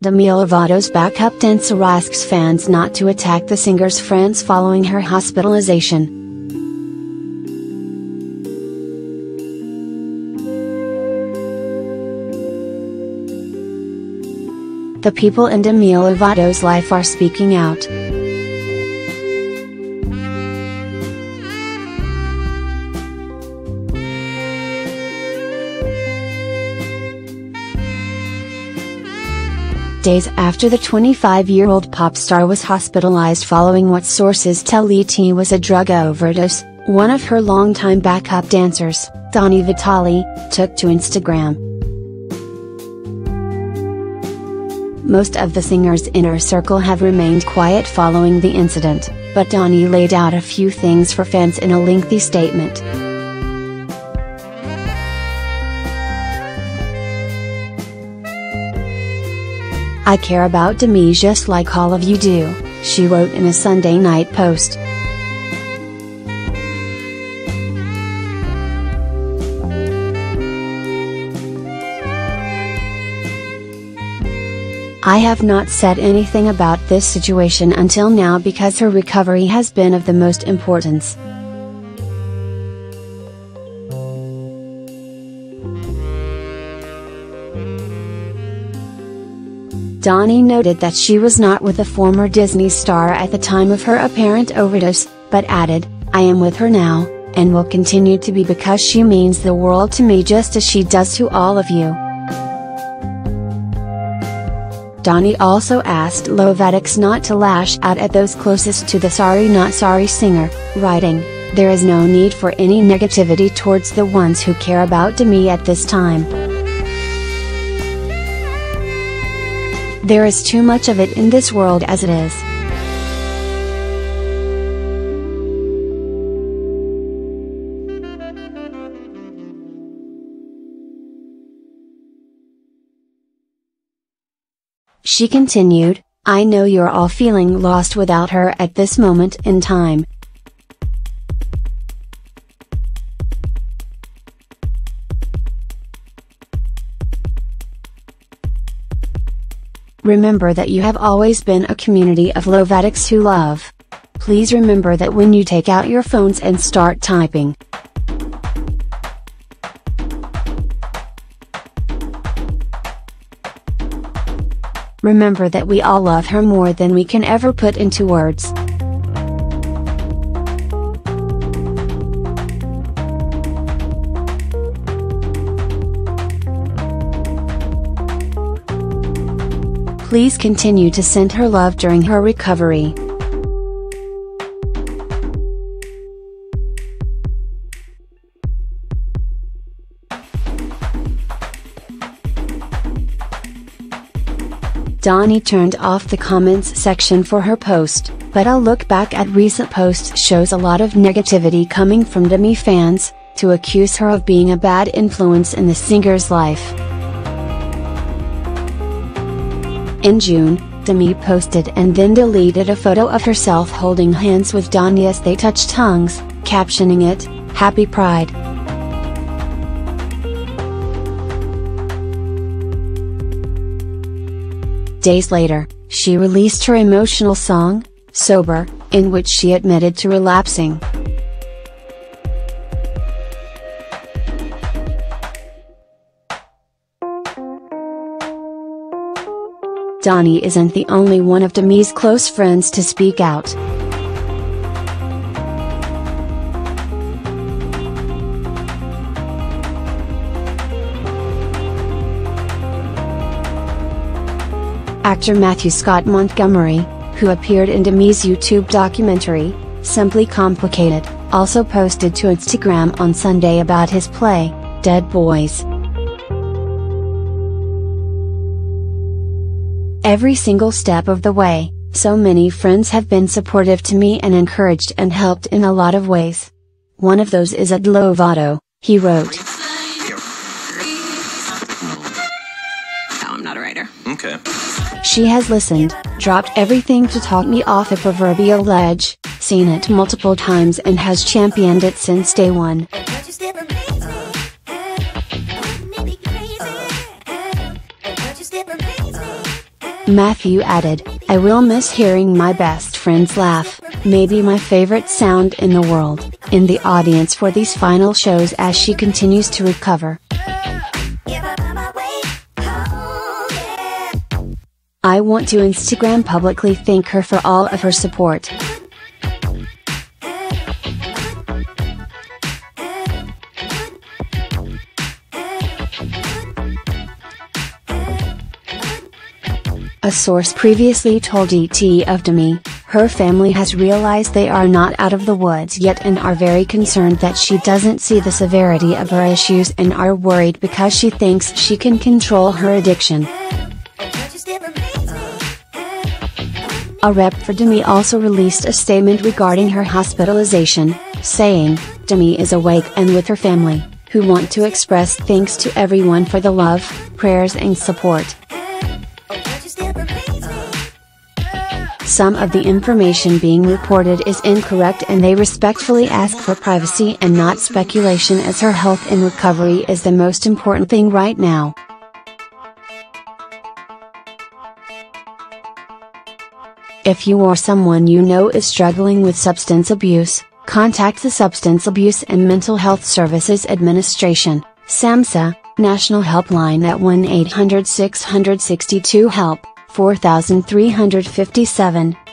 Demi Lovato's backup dancer asks fans not to attack the singer's friends following her hospitalization. The people in Demi Lovato's life are speaking out. Days after the 25-year-old pop star was hospitalized following what sources tell ET was a drug overdose, one of her longtime backup dancers, Dani Vitale, took to Instagram. Most of the singer's inner circle have remained quiet following the incident, but Dani laid out a few things for fans in a lengthy statement. I care about Demi just like all of you do, she wrote in a Sunday night post. I have not said anything about this situation until now because her recovery has been of the most importance. Dani noted that she was not with a former Disney star at the time of her apparent overdose, but added, I am with her now, and will continue to be because she means the world to me just as she does to all of you. Dani also asked Lovatics not to lash out at those closest to the Sorry Not Sorry singer, writing, There is no need for any negativity towards the ones who care about Demi at this time. There is too much of it in this world as it is. She continued, I know you're all feeling lost without her at this moment in time, Remember that you have always been a community of Lovatics who love. Please remember that when you take out your phones and start typing. Remember that we all love her more than we can ever put into words. Please continue to send her love during her recovery. Dani turned off the comments section for her post, but a look back at recent posts shows a lot of negativity coming from Demi fans, to accuse her of being a bad influence in the singer's life. In June, Demi posted and then deleted a photo of herself holding hands with Dani as they touch tongues, captioning it, Happy Pride. Days later, she released her emotional song, Sober, in which she admitted to relapsing. Dani isn't the only one of Demi's close friends to speak out. Actor Matthew Scott Montgomery, who appeared in Demi's YouTube documentary, Simply Complicated, also posted to Instagram on Sunday about his play, Dead Boys. Every single step of the way, so many friends have been supportive to me and encouraged and helped in a lot of ways. One of those is Ed Lovato, he wrote. No, I'm not a writer. Okay. She has listened, dropped everything to talk me off a proverbial ledge, seen it multiple times and has championed it since day one. Matthew added, I will miss hearing my best friend's laugh, maybe my favorite sound in the world, in the audience for these final shows as she continues to recover. I want to Instagram publicly thank her for all of her support. A source previously told ET of Demi, her family has realized they are not out of the woods yet and are very concerned that she doesn't see the severity of her issues and are worried because she thinks she can control her addiction. A rep for Demi also released a statement regarding her hospitalization, saying, Demi is awake and with her family, who want to express thanks to everyone for the love, prayers and support. Some of the information being reported is incorrect and they respectfully ask for privacy and not speculation as her health and recovery is the most important thing right now. If you or someone you know is struggling with substance abuse, contact the Substance Abuse and Mental Health Services Administration, SAMHSA, National Helpline at 1 800 662 HELP. 4357